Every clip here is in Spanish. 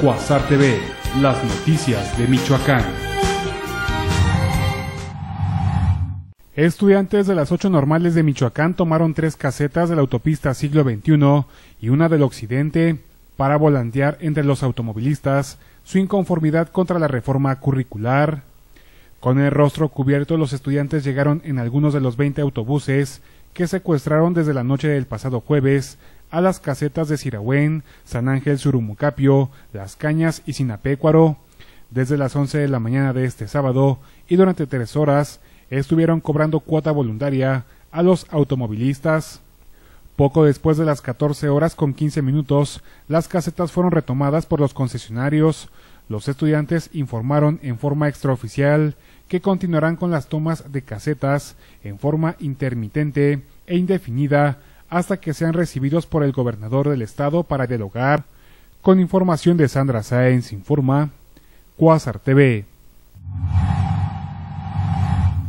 Cuasar TV, las noticias de Michoacán. Estudiantes de las ocho normales de Michoacán tomaron tres casetas de la autopista siglo XXI y una del occidente para volantear entre los automovilistas su inconformidad contra la reforma curricular. Con el rostro cubierto, los estudiantes llegaron en algunos de los 20 autobuses que secuestraron desde la noche del pasado jueves a las casetas de Sirahuén, San Ángel Surumucapio, Las Cañas y Sinapecuaro. Desde las 11 de la mañana de este sábado y durante tres horas estuvieron cobrando cuota voluntaria a los automovilistas. Poco después de las 14 horas con 15 minutos, las casetas fueron retomadas por los concesionarios. Los estudiantes informaron en forma extraoficial que continuarán con las tomas de casetas en forma intermitente e indefinida hasta que sean recibidos por el gobernador del estado para dialogar. Con información de Sandra Sáenz informa Cuásar TV.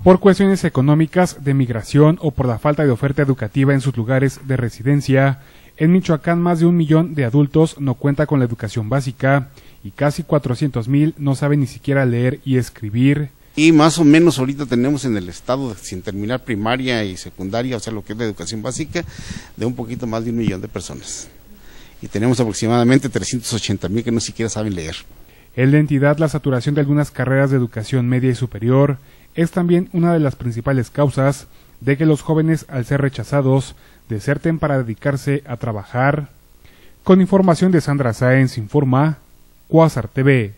Por cuestiones económicas, de migración o por la falta de oferta educativa en sus lugares de residencia, en Michoacán más de un millón de adultos no cuenta con la educación básica y casi 400 mil no saben ni siquiera leer y escribir. Y más o menos ahorita tenemos en el estado, sin terminar primaria y secundaria, o sea, lo que es la educación básica, de un poquito más de un millón de personas. Y tenemos aproximadamente 380 mil que no siquiera saben leer. En la entidad, la saturación de algunas carreras de educación media y superior es también una de las principales causas de que los jóvenes, al ser rechazados, deserten para dedicarse a trabajar. Con información de Sandra Sáenz informa Cuásar TV.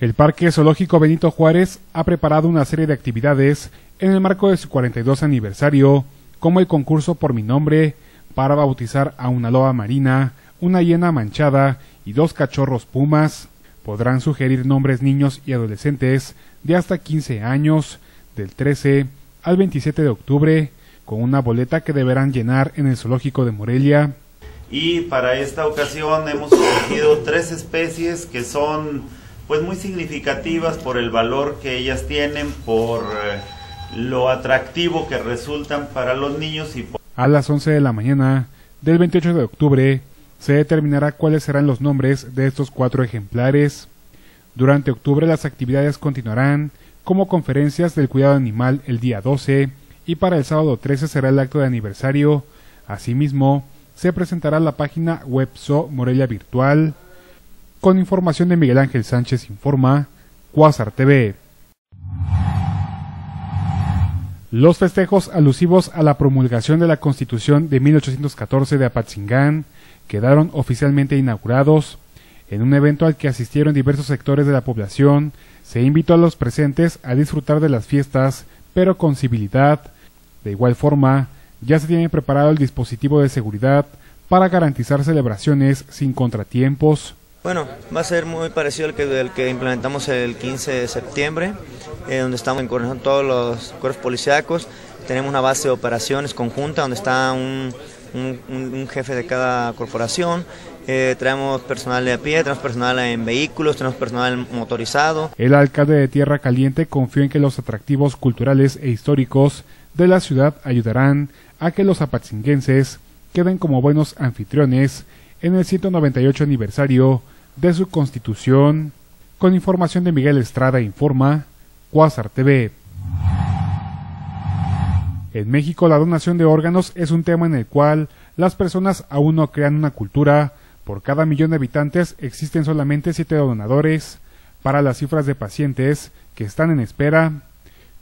El Parque Zoológico Benito Juárez ha preparado una serie de actividades en el marco de su 42 aniversario, como el concurso por mi nombre, para bautizar a una loba marina, una hiena manchada y dos cachorros pumas podrán sugerir nombres niños y adolescentes de hasta 15 años, del 13 al 27 de octubre, con una boleta que deberán llenar en el zoológico de Morelia. Y para esta ocasión hemos elegido tres especies que son pues muy significativas por el valor que ellas tienen, por eh, lo atractivo que resultan para los niños y A las 11 de la mañana del 28 de octubre se determinará cuáles serán los nombres de estos cuatro ejemplares. Durante octubre las actividades continuarán como conferencias del cuidado animal el día 12 y para el sábado 13 será el acto de aniversario. Asimismo, se presentará la página web So Morelia Virtual. Con información de Miguel Ángel Sánchez informa Cuásar TV. Los festejos alusivos a la promulgación de la Constitución de 1814 de Apatzingán quedaron oficialmente inaugurados. En un evento al que asistieron diversos sectores de la población, se invitó a los presentes a disfrutar de las fiestas, pero con civilidad. De igual forma, ya se tiene preparado el dispositivo de seguridad para garantizar celebraciones sin contratiempos. Bueno, va a ser muy parecido al que, que implementamos el 15 de septiembre, eh, donde estamos en todos los cuerpos policíacos. Tenemos una base de operaciones conjunta donde está un, jefe de cada corporación, eh, traemos personal de a pie, tenemos personal en vehículos, tenemos personal motorizado. El alcalde de Tierra Caliente confió en que los atractivos culturales e históricos de la ciudad ayudarán a que los apatzinguenses queden como buenos anfitriones en el 198 aniversario de su constitución. Con información de Miguel Estrada informa Cuásar TV. En México la donación de órganos es un tema en el cual las personas aún no crean una cultura. Por cada millón de habitantes existen solamente siete donadores para las cifras de pacientes que están en espera,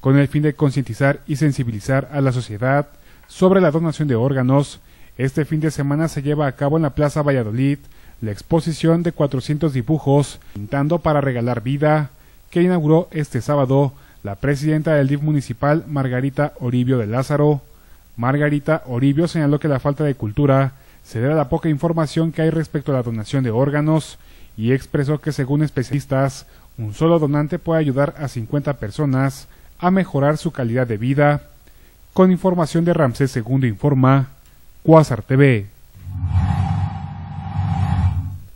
con el fin de concientizar y sensibilizar a la sociedad sobre la donación de órganos. Este fin de semana se lleva a cabo en la Plaza Valladolid la exposición de 400 dibujos pintando para regalar vida que inauguró este sábado la presidenta del DIF municipal, Margarita Oribio de Lázaro. Margarita Oribio señaló que la falta de cultura se debe a la poca información que hay respecto a la donación de órganos y expresó que según especialistas, un solo donante puede ayudar a 50 personas a mejorar su calidad de vida. Con información de Ramsés II informa TV.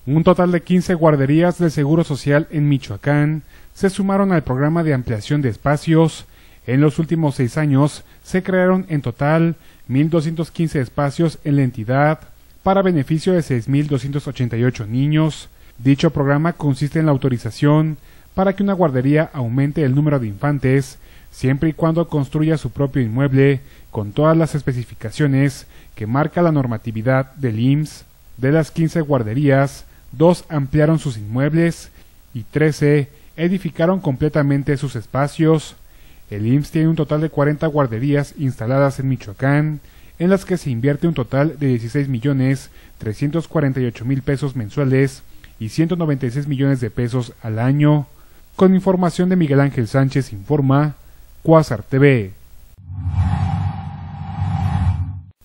Un total de 15 guarderías del Seguro Social en Michoacán se sumaron al programa de ampliación de espacios. En los últimos seis años se crearon en total 1.215 espacios en la entidad para beneficio de 6.288 niños. Dicho programa consiste en la autorización para que una guardería aumente el número de infantes siempre y cuando construya su propio inmueble con todas las especificaciones que marca la normatividad del IMSS. De las 15 guarderías, dos ampliaron sus inmuebles y 13 edificaron completamente sus espacios. El IMSS tiene un total de 40 guarderías instaladas en Michoacán, en las que se invierte un total de 16 millones 348 mil pesos mensuales y 196 millones de pesos al año. Con información de Miguel Ángel Sánchez informa Cuásar TV.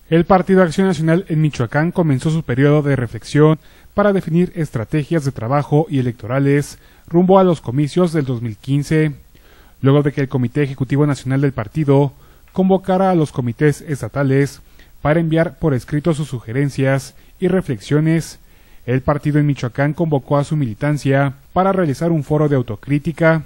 El Partido Acción Nacional en Michoacán comenzó su periodo de reflexión para definir estrategias de trabajo y electorales rumbo a los comicios del 2015, luego de que el Comité Ejecutivo Nacional del partido convocara a los comités estatales para enviar por escrito sus sugerencias y reflexiones, el partido en Michoacán convocó a su militancia para realizar un foro de autocrítica.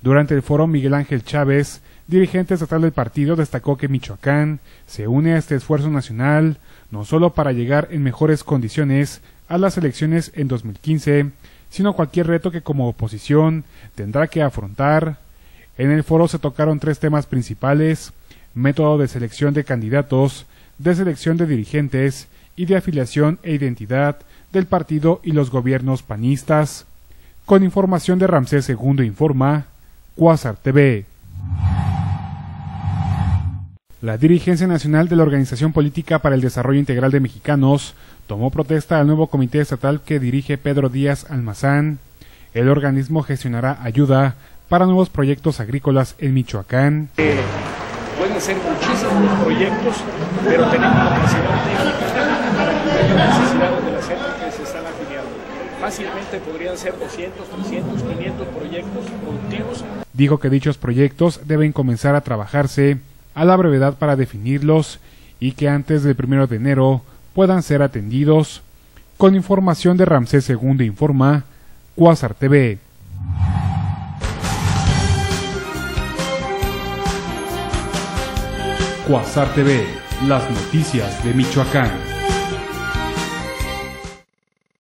Durante el foro, Miguel Ángel Chávez, dirigente estatal del partido, destacó que Michoacán se une a este esfuerzo nacional no solo para llegar en mejores condiciones a las elecciones en 2015, sino cualquier reto que como oposición tendrá que afrontar. En el foro se tocaron tres temas principales método de selección de candidatos, de selección de dirigentes y de afiliación e identidad del partido y los gobiernos panistas. Con información de Ramsés II informa Cuásar TV. La dirigencia nacional de la Organización Política para el Desarrollo Integral de Mexicanos tomó protesta al nuevo comité estatal que dirige Pedro Díaz Almazán. El organismo gestionará ayuda para nuevos proyectos agrícolas en Michoacán. Eh, pueden ser muchísimos proyectos, pero tenemos las necesidades de la que se están afiliando. Fácilmente podrían ser 200, 300, 500 proyectos productivos. Dijo que dichos proyectos deben comenzar a trabajarse a la brevedad para definirlos y que antes del primero de enero puedan ser atendidos. Con información de Ramsés II informa Cuásar TV. Cuasar TV, las noticias de Michoacán.